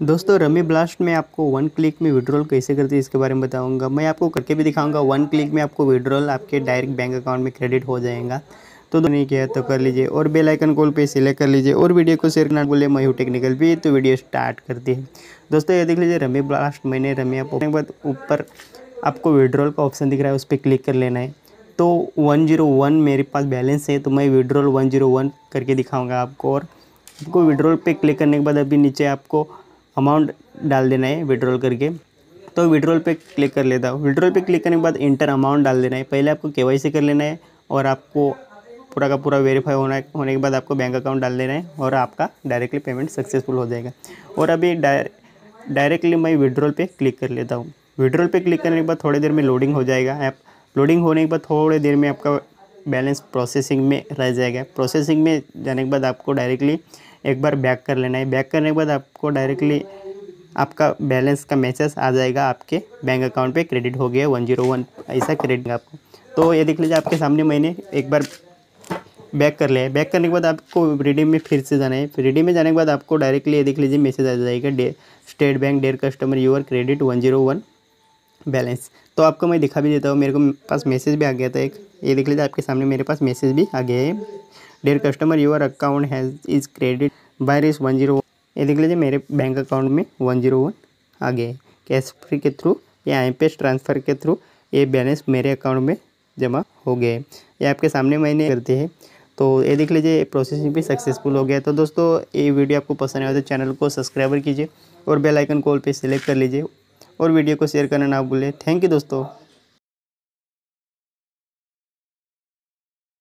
दोस्तों rummy blast में आपको वन क्लिक में विड्रॉल कैसे करते हैं, इसके बारे में बताऊँगा। मैं आपको करके भी दिखाऊँगा वन क्लिक में आपको विड्रॉल आपके डायरेक्ट बैंक अकाउंट में क्रेडिट हो जाएगा। तो नहीं किया तो कर लीजिए और बेल आइकन कॉल पे सिलेक्ट कर लीजिए और वीडियो को शेयर करना बोले मैं टेक्निकल भी तो वीडियो स्टार्ट करती है। दोस्तों, ये देख लीजिए रमी ब्लास्ट मैंने रमी आप बाद ऊपर आपको विड्रॉल का ऑप्शन दिख रहा है, उस पर क्लिक कर लेना है। तो वन ज़ीरो वन मेरे पास बैलेंस है तो मैं विड्रॉल वन ज़ीरो वन करके दिखाऊँगा आपको और आपको विड्रॉल पे क्लिक करने के बाद अभी नीचे आपको अमाउंट डाल देना है विड्रॉल करके। तो विड्रॉल पे क्लिक कर लेता हूँ। विड्रॉल पे क्लिक करने के बाद इंटर अमाउंट डाल देना है। पहले आपको के कर लेना है और आपको पूरा का पूरा वेरीफाई होना होने के बाद आपको बैंक अकाउंट डाल देना है और आपका डायरेक्टली पेमेंट सक्सेसफुल हो जाएगा। और अभी डायरेक्टली मैं विड्रॉल पे क्लिक कर लेता हूँ। विड्रॉल पे क्लिक करने के बाद थोड़ी देर में लोडिंग हो जाएगा। ऐप लोडिंग होने के बाद थोड़ी देर में आपका बैलेंस प्रोसेसिंग में रह जाएगा। प्रोसेसिंग में जाने के बाद आपको डायरेक्टली एक बार बैक कर लेना है। बैक करने के बाद आपको डायरेक्टली आपका बैलेंस का मैसेज आ जाएगा आपके बैंक अकाउंट पे। क्रेडिट हो गया वन ज़ीरो वन ऐसा क्रेडिट आपको। तो ये देख लीजिए, आपके सामने मैंने एक बार बैक कर लिया है। बैक करने के बाद आपको रिडीम में फिर से जाना है। रिडीम में जाने के बाद आपको डायरेक्टली ये देख लीजिए मैसेज आ जाएगा the State Bank dear customer your credit one zero one balance तो आपको मैं दिखा भी देता हूँ। मेरे को पास मैसेज भी आ गया था एक। ये देख लीजिए, आपके सामने मेरे पास मैसेज भी आ गया है। Dear customer your account has is credit by Rs one zero ये देख लीजिए मेरे बैंक अकाउंट में वन ज़ीरो वन आ गए कैश फ्री के थ्रू या आई ट्रांसफ़र के थ्रू ये बैलेंस मेरे अकाउंट में जमा हो गए ये आपके सामने मैंने करते हैं। तो ये देख लीजिए प्रोसेसिंग भी सक्सेसफुल हो गया तो दोस्तों, ये वीडियो आपको पसंद आया तो चैनल को सब्सक्राइबर कीजिए और बेल आइकन कॉल पे सिलेक्ट कर लीजिए और वीडियो को शेयर करना ना भूलें। थैंक यू दोस्तों।